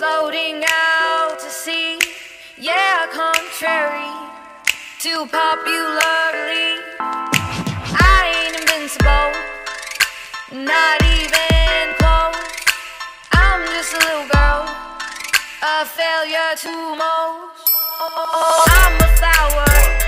floating out to sea. Yeah, contrary to popular belief, I ain't invincible, not even close. I'm just a little girl, a failure to most. I'm a flower.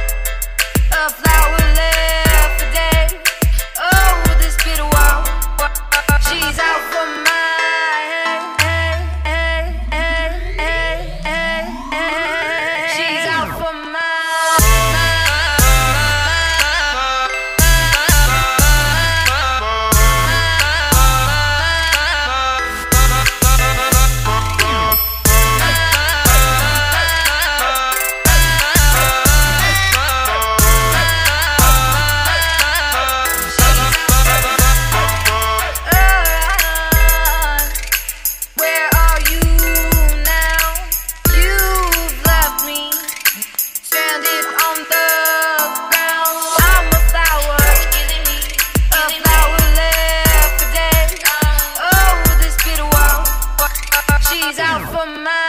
My.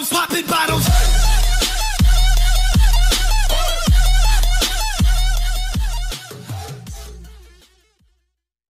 bottles, popping bottles.